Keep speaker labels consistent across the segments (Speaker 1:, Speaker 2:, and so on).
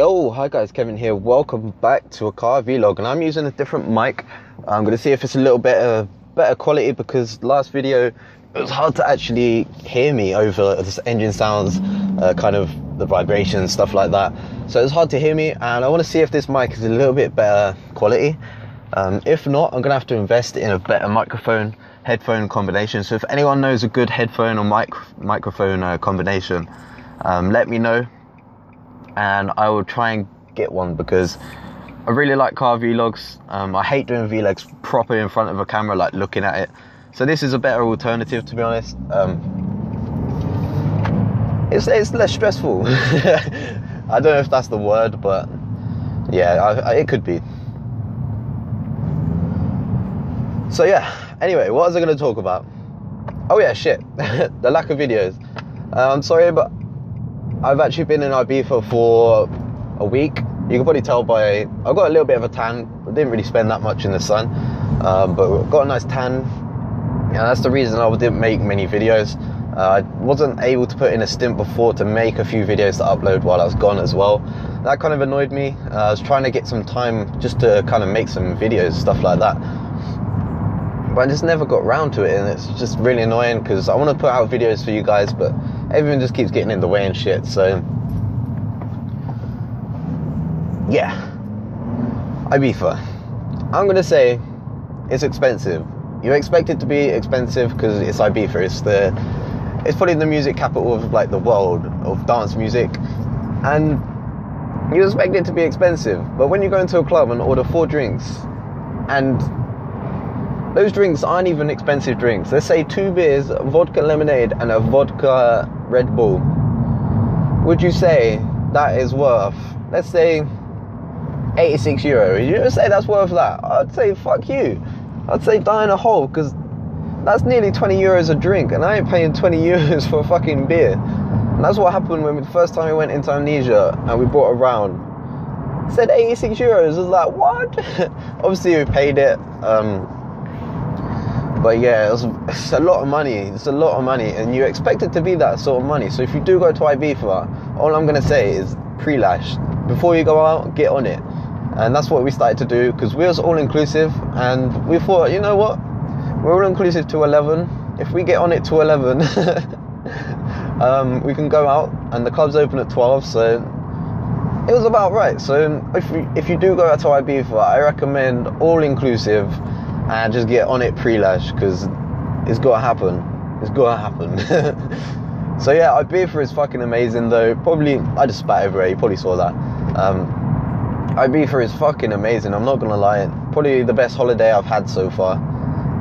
Speaker 1: Yo, hi guys, Kevin here. Welcome back to a car vlog, and I'm using a different mic. I'm gonna see if it's a little better, better quality because last video it was hard to actually hear me over this engine sounds, uh, kind of the vibrations, stuff like that. So it's hard to hear me, and I want to see if this mic is a little bit better quality. Um, if not, I'm gonna have to invest in a better microphone headphone combination. So if anyone knows a good headphone or mic microphone uh, combination, um, let me know and I will try and get one because I really like car vlogs. Um, I hate doing vlogs proper in front of a camera, like looking at it. So this is a better alternative, to be honest. Um, it's it's less stressful. I don't know if that's the word, but yeah, I, I, it could be. So yeah. Anyway, what was I going to talk about? Oh yeah, shit. the lack of videos. Uh, I'm sorry, but I've actually been in Ibiza for a week. You can probably tell by I got a little bit of a tan. I didn't really spend that much in the sun, um, but got a nice tan. And that's the reason I didn't make many videos. Uh, I wasn't able to put in a stint before to make a few videos to upload while I was gone as well. That kind of annoyed me. Uh, I was trying to get some time just to kind of make some videos, stuff like that. But I just never got around to it, and it's just really annoying because I want to put out videos for you guys, but everyone just keeps getting in the way and shit. So, yeah, Ibiza. I'm gonna say it's expensive. You expect it to be expensive because it's Ibiza. It's the it's probably the music capital of like the world of dance music, and you expect it to be expensive. But when you go into a club and order four drinks, and those drinks aren't even expensive drinks. Let's say two beers, vodka lemonade, and a vodka Red Bull. Would you say that is worth, let's say, 86 euro? You say that's worth that? I'd say fuck you. I'd say die in a hole because that's nearly 20 euros a drink, and I ain't paying 20 euros for a fucking beer. And that's what happened when we, the first time we went into Amnesia and we bought a round. It said 86 euros. I was like, what? Obviously, we paid it. Um, but yeah, it was, it's a lot of money. It's a lot of money, and you expect it to be that sort of money. So if you do go to Ibiza, all I'm gonna say is pre-lash before you go out. Get on it, and that's what we started to do because we was all inclusive, and we thought, you know what, we're all inclusive to 11. If we get on it to 11, um, we can go out, and the club's open at 12. So it was about right. So if you, if you do go out to Ibiza, I recommend all inclusive and just get on it pre-lash because it's gotta happen. It's gotta happen. so yeah, Ibiza is fucking amazing though. Probably I just spat it. You probably saw that. Um, Ibiza is fucking amazing. I'm not gonna lie. Probably the best holiday I've had so far.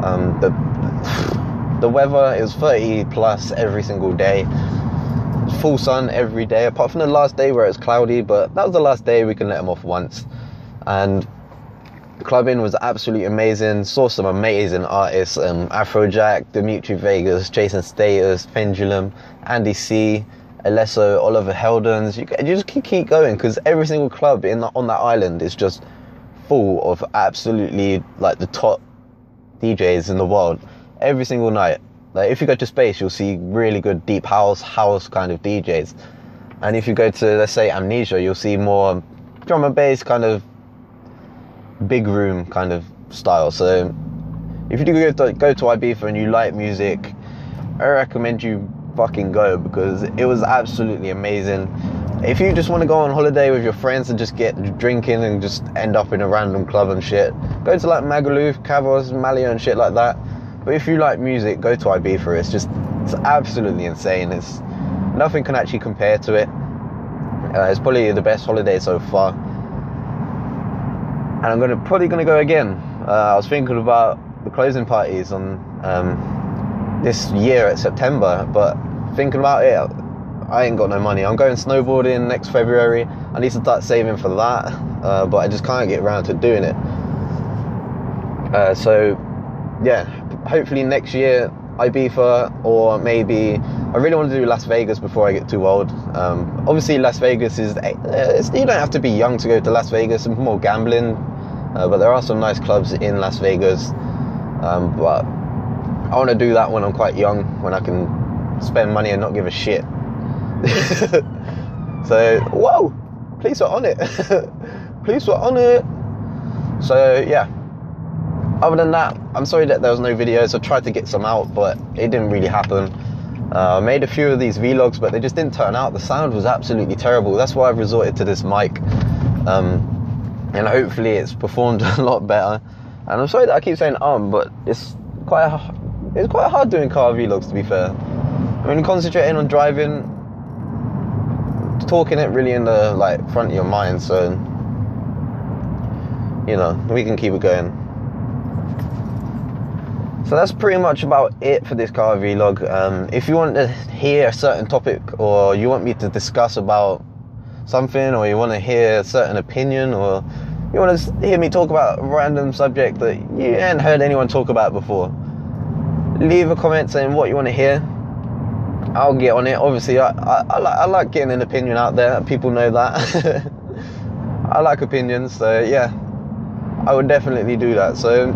Speaker 1: Um, the the weather is 30 plus every single day. Full sun every day, apart from the last day where it's cloudy. But that was the last day we can let them off once. And clubbing was absolutely amazing. Saw some amazing artists: um, Afrojack, Dimitri Vegas, Chase & Status, Pendulum, Andy C, Alesso, Oliver Heldens. You, you just keep, keep going because every single club in the, on that island is just full of absolutely like the top DJs in the world. Every single night. Like if you go to Space, you'll see really good deep house, house kind of DJs. And if you go to let's say Amnesia, you'll see more drum and bass kind of big room kind of style. So if you do go to, go to Ibiza and you like music, I recommend you fucking go because it was absolutely amazing. If you just want to go on holiday with your friends and just get drinking and just end up in a random club and shit, go to like Magaluf, Kavos, Malia and shit like that. But if you like music, go to Ibiza. It's just, it's absolutely insane. It's nothing can actually compare to it. Uh, it's probably the best holiday so far and I'm gonna probably gonna go again. Uh, I was thinking about the closing parties on um, this year at September, but thinking about it, I ain't got no money. I'm going snowboarding next February. I need to start saving for that, uh, but I just can't get around to doing it. Uh, so, yeah, hopefully next year Ibiza or maybe I really want to do Las Vegas before I get too old. Um, obviously, Las Vegas is you don't have to be young to go to Las Vegas. It's more gambling, uh, but there are some nice clubs in Las Vegas. Um, but I want to do that when I'm quite young, when I can spend money and not give a shit. so, whoa, police were on it. police were on it. So yeah. Other than that, I'm sorry that there was no videos. I tried to get some out, but it didn't really happen. Uh, I made a few of these vlogs, but they just didn't turn out. The sound was absolutely terrible. That's why I've resorted to this mic. Um, and hopefully it's performed a lot better. And I'm sorry that I keep saying um, but it's quite a, it's quite hard doing car vlogs to be fair. I mean, concentrating on driving, talking it really in the like front of your mind. So you know we can keep it going. So that's pretty much about it for this car vlog. Um, if you want to hear a certain topic or you want me to discuss about something or you want to hear a certain opinion or you want to hear me talk about a random subject that you hadn't heard anyone talk about before, leave a comment saying what you want to hear. I'll get on it. Obviously, I, I, I, like, I like getting an opinion out there. People know that. I like opinions, so yeah, I would definitely do that. So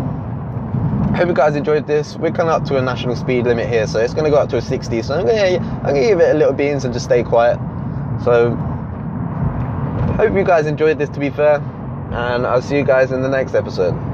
Speaker 1: hope you guys enjoyed this. We're coming up to a national speed limit here, so it's going to go up to a 60. So I'm going to give it a little beans and just stay quiet. So hope you guys enjoyed this. To be fair, and I'll see you guys in the next episode.